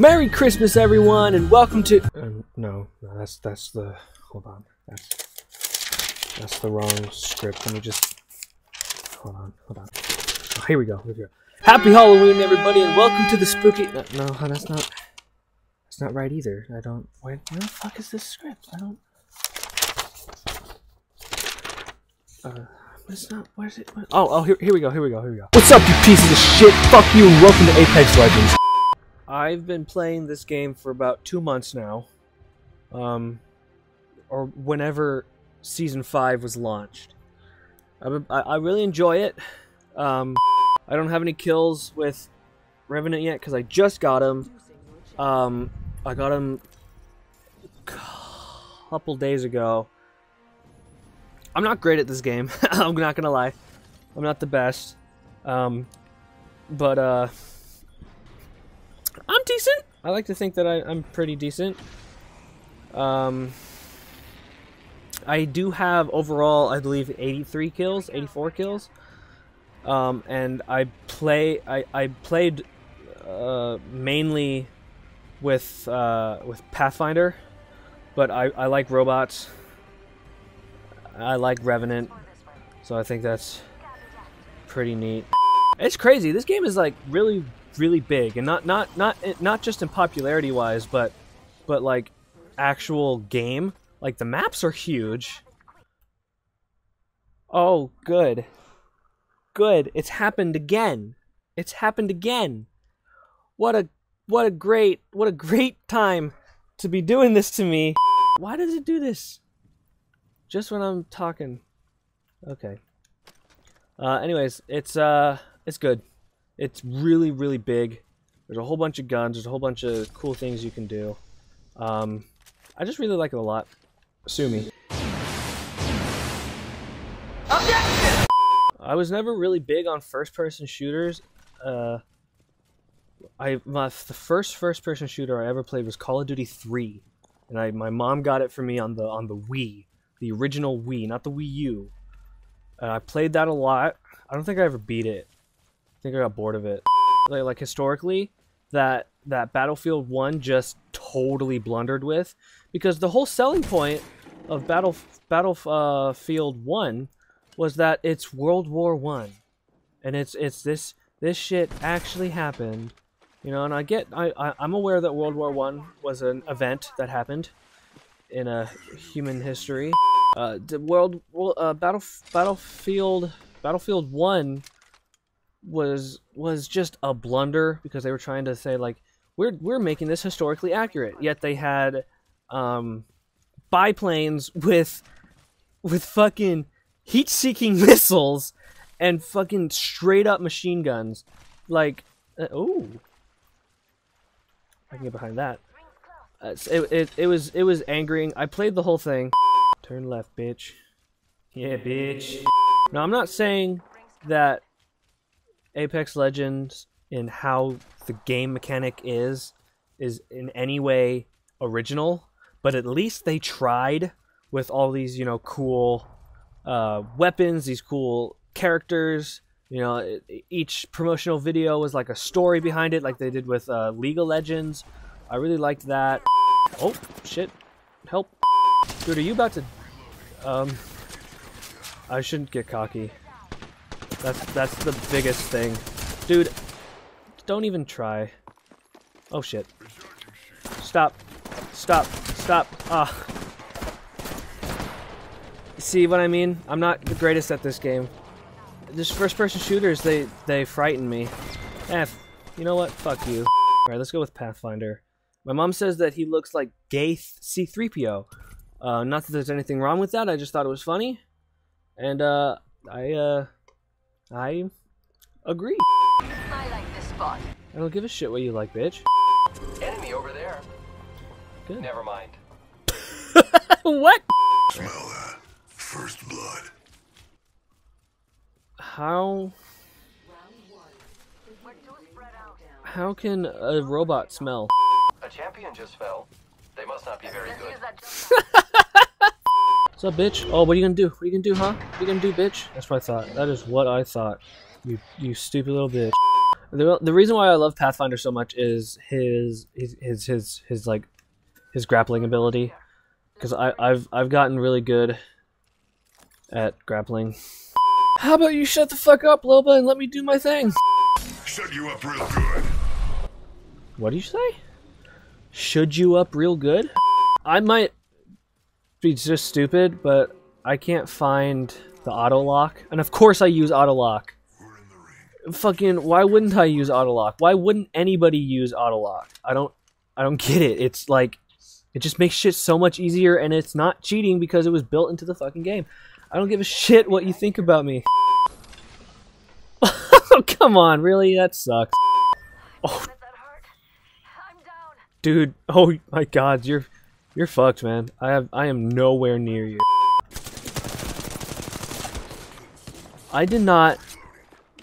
Merry Christmas, everyone, and welcome to. Uh, no, no, that's that's the. Hold on, that's that's the wrong script. Let me just. Hold on, hold on. Oh, here we go. Here we go. Happy Halloween, everybody, and welcome to the spooky. No, no, that's not. That's not right either. I don't. Where, where the fuck is this script? I don't. Uh, it's not. Where's it? Where, oh, oh, here, here we go. Here we go. Here we go. What's up, you pieces of shit? Fuck you. and Welcome to Apex Legends. I've been playing this game for about two months now. Um, or whenever season five was launched. I, I really enjoy it. Um, I don't have any kills with Revenant yet because I just got him. Um, I got him a couple days ago. I'm not great at this game. I'm not gonna lie. I'm not the best. Um, but uh. I like to think that I, am pretty decent. Um, I do have overall, I believe, 83 kills, 84 kills. Um, and I play, I, I played uh, mainly with uh, with Pathfinder, but I, I like robots. I like Revenant, so I think that's pretty neat. It's crazy. This game is like really, really big, and not not not not just in popularity wise, but but like actual game. Like the maps are huge. Oh, good. Good. It's happened again. It's happened again. What a what a great what a great time to be doing this to me. Why does it do this? Just when I'm talking. Okay. Uh anyways, it's uh it's good. It's really really big. There's a whole bunch of guns, there's a whole bunch of cool things you can do. Um I just really like it a lot. Sue me. I was never really big on first-person shooters. Uh, I my, the first first-person shooter I ever played was Call of Duty 3, and I my mom got it for me on the on the Wii, the original Wii, not the Wii U. And I played that a lot. I don't think I ever beat it. I think I got bored of it. Like, like historically, that that Battlefield 1 just totally blundered with because the whole selling point of Battle Battlefield uh, 1 was that it's World War 1 and it's it's this this shit actually happened. You know, and I get I, I I'm aware that World War 1 was an event that happened in a human history. Uh, the world, uh, battle, battlefield, battlefield one was was just a blunder because they were trying to say like we're we're making this historically accurate. Yet they had um, biplanes with with fucking heat-seeking missiles and fucking straight up machine guns. Like, uh, oh, I can get behind that. Uh, it, it it was it was angering. I played the whole thing. Turn left, bitch. Yeah, bitch. Now I'm not saying that Apex Legends and how the game mechanic is is in any way original, but at least they tried with all these, you know, cool uh, weapons, these cool characters. You know, each promotional video was like a story behind it, like they did with uh, League of Legends. I really liked that. Oh, shit. Help. Dude, are you about to... Um... I shouldn't get cocky. That's that's the biggest thing. Dude, don't even try. Oh shit. Stop. Stop. Stop. Ah. See what I mean? I'm not the greatest at this game. This first-person shooters, they they frighten me. Eh, you know what? Fuck you. Alright, let's go with Pathfinder. My mom says that he looks like gay C-3PO. Uh, not that there's anything wrong with that, I just thought it was funny. And, uh, I, uh, I agree. I like this spot. I don't give a shit what you like, bitch. Enemy over there. Good. Never mind. what? Smell that. First blood. How... How can a robot smell? A champion just fell. They must not be very good. What's up, bitch? Oh, what are you gonna do? What are you gonna do, huh? What are you gonna do, bitch? That's what I thought. That is what I thought. You, you stupid little bitch. The, the reason why I love Pathfinder so much is his his his his, his like his grappling ability because I I've I've gotten really good at grappling. How about you shut the fuck up, Loba, and let me do my thing? Shut you up real good. What do you say? Should you up real good? I might be just stupid, but I can't find the auto lock, and of course I use auto lock. We're in the ring. Fucking, why wouldn't I use auto lock? Why wouldn't anybody use auto lock? I don't, I don't get it. It's like, it just makes shit so much easier, and it's not cheating because it was built into the fucking game. I don't give a shit what you think about me. oh, come on, really? That sucks. Oh, That hurt. I'm down. dude. Oh my God, you're, you're fucked, man. I have, I am nowhere near you. I did not.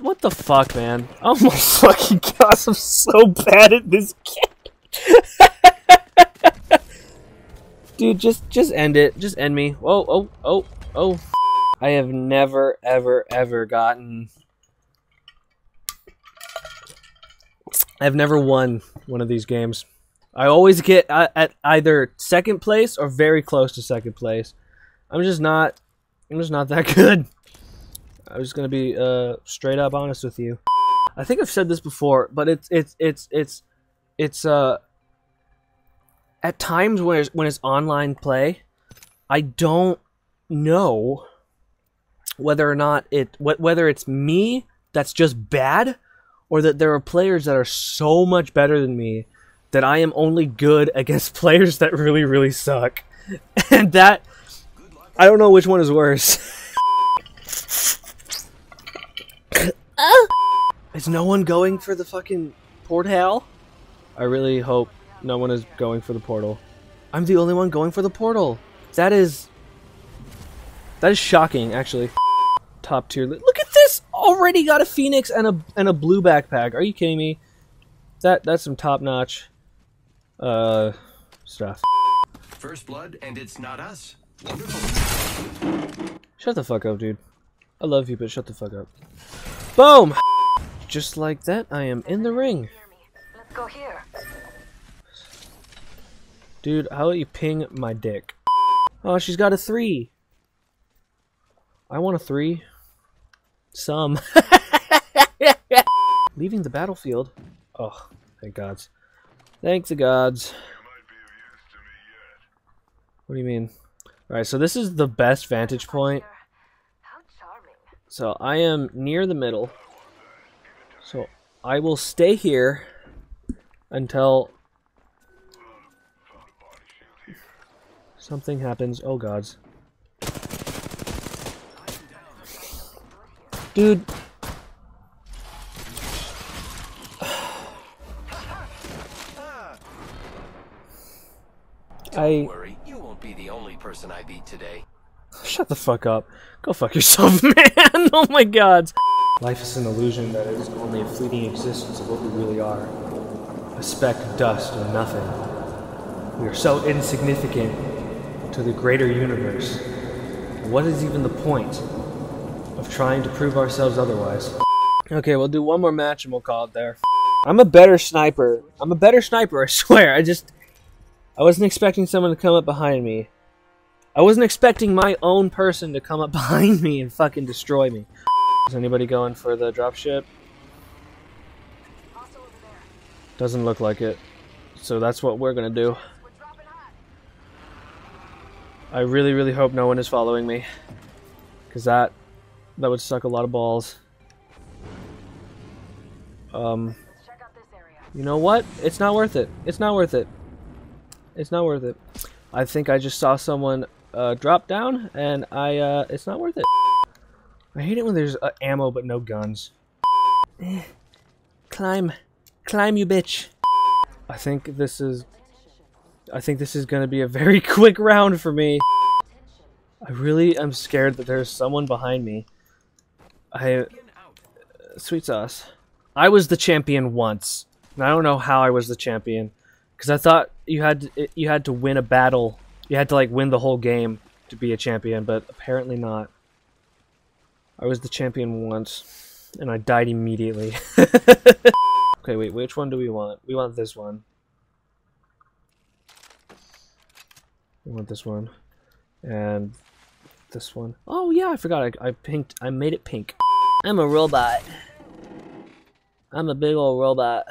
What the fuck, man? Oh my fucking gosh, I'm so bad at this game. Dude, just just end it. Just end me. Oh, oh, oh, oh. I have never, ever, ever gotten. I've never won one of these games. I always get uh, at either second place or very close to second place. I'm just not. I'm just not that good. I'm just gonna be uh, straight up honest with you. I think I've said this before, but it's it's it's it's it's uh at times when it's, when it's online play, I don't know whether or not it wh- whether it's me that's just bad or that there are players that are so much better than me that I am only good against players that really really suck. And that I don't know which one is worse. Is no one going for the fucking portal? I really hope no one is going for the portal. I'm the only one going for the portal. That is that is shocking, actually. Top tier. Look at this! Already got a phoenix and a and a blue backpack. Are you kidding me? That that's some top notch uh stuff. First blood, and it's not us. Wonderful. Shut the fuck up, dude. I love you, but shut the fuck up. Boom! Just like that, I am in the ring. Let's go here. Dude, how about you ping my dick? Oh, she's got a three. I want a three. Some. Leaving the battlefield. Oh, thank gods. Thank the gods. What do you mean? Alright, so this is the best vantage point. So I am near the middle. So I will stay here until something happens. Oh gods. Dude. I Don't worry, you won't be the only person I beat today. Shut the fuck up. Go fuck yourself, man. oh my god. Life is an illusion that is only a fleeting existence of what we really are. A speck of dust and nothing. We are so insignificant to the greater universe. What is even the point of trying to prove ourselves otherwise? Okay, we'll do one more match and we'll call it there. I'm a better sniper. I'm a better sniper, I swear. I just. I wasn't expecting someone to come up behind me. I wasn't expecting my own person to come up behind me and fucking destroy me. Is anybody going for the dropship? Doesn't look like it. So that's what we're gonna do. We're dropping hot. I really, really hope no one is following me. Cause that that would suck a lot of balls. Um Let's check out this area. you know what? It's not worth it. It's not worth it. It's not worth it. I think I just saw someone uh, drop down, and I uh, it's not worth it. I hate it when there's uh, ammo but no guns. Eh. Climb, climb, you bitch. I think this is. I think this is gonna be a very quick round for me. I really am scared that there's someone behind me. I sweet sauce. I was the champion once, and I don't know how I was the champion, because I thought you had to, you had to win a battle, you had to like win the whole game to be a champion, but apparently not. I was the champion once. and I died immediately. okay, wait, which one do we want? We want this one. We want this one. And this one. Oh yeah, I forgot. I, I pinked. I made it pink. I'm a robot. I'm a big old robot.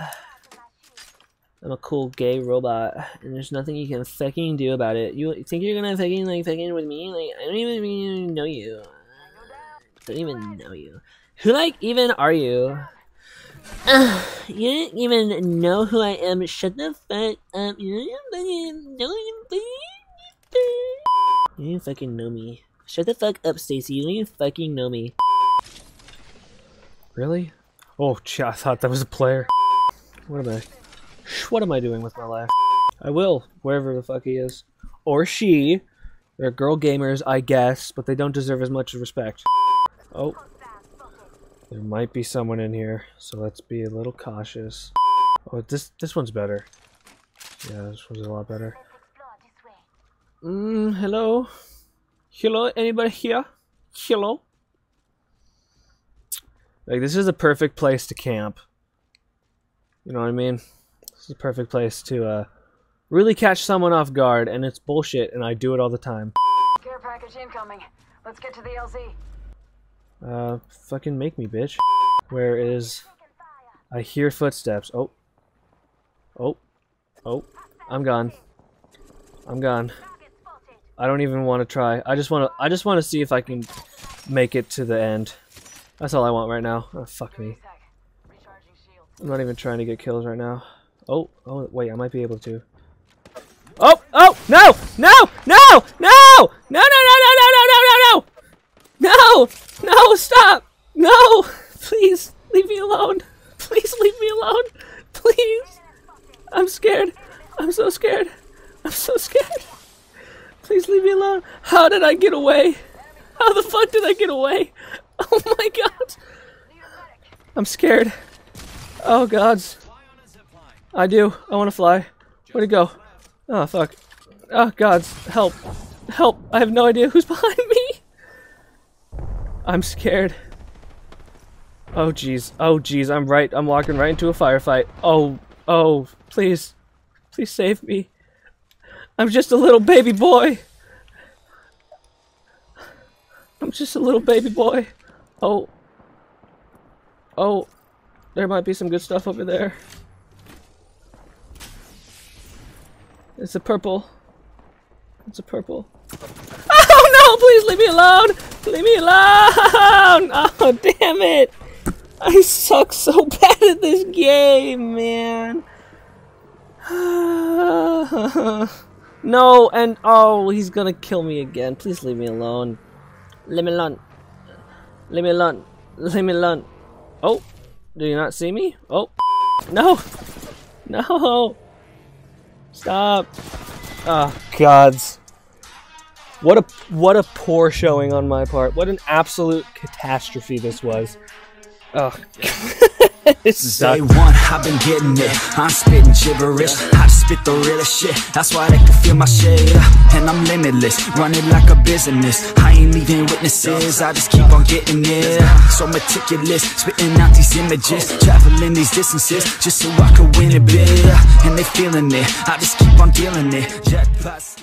I'm a cool gay robot, and there's nothing you can fucking do about it. You think you're gonna fucking like fucking with me? Like I don't even, know you. I don't even know you. Who like even are you? You didn't even know who I am. Shut the fuck up. You don't even fucking know me. Shut the fuck up, Stacy. You don't even fucking know me. Really? Oh, gee, I thought that was a player. What am I? What am I doing with my life? I will, wherever the fuck he is. Or she. They're girl gamers, I guess, but they don't deserve as much respect. Oh. There might be someone in here, so let's be a little cautious. Oh, this this one's better. Yeah, this one's a lot better. Mm, hello? Hello? Anybody here? Hello? Like, this is a perfect place to camp. You know what I mean? This is a perfect place to, uh, really catch someone off guard, and it's bullshit, and I do it all the time. Care package incoming. Let's get to the LZ. Uh, fucking make me, bitch. Where is... I hear footsteps. Oh. Oh. Oh. I'm gone. I'm gone. I don't even want to try. I just want to. I just want to see if I can make it to the end. That's all I want right now. Oh, fuck me. I'm not even trying to get kills right now. Oh, oh, wait, I might be able to. Oh, oh, no, no, no, no, no, no, no, no, no, no, no, no, no, no, no, stop, no, please, leave me alone, please leave me alone, please. I'm scared. I'm so scared. I'm so scared. Please leave me alone. How did I get away? How the fuck did I get away? Oh my god. I'm scared. Oh gods. I do. I want to fly. Where'd it go? Oh fuck. Oh gods. Help. Help. I have no idea who's behind me. I'm scared. Oh jeez. Oh jeez. I'm right. I'm walking right into a firefight. Oh. Oh. Please. Please save me. I'm just a little baby boy. I'm just a little baby boy. Oh. Oh. There might be some good stuff over there. It's a purple. It's a purple. Oh no! Please leave me alone! Leave me alone! Oh damn it! I suck so bad at this game, man. no, and oh, he's gonna kill me again. Please leave me alone. Leave me alone. Leave me alone. Leave me alone. Oh, do you not see me? Oh, no, no. Stop. Oh, gods. What a what a poor showing on my part. What an absolute catastrophe this was. Oh, it sucked. Day one, I've been getting it. I'm spitting gibberish. I just spit the realest shit. That's why they can feel my shade. And I'm limitless, running like a business. Ain't leaving witnesses. I just keep on getting it. So meticulous, spitting out these images. Traveling these distances just so I can win a bit. And they feeling it. I just keep on dealing it. Jackpots.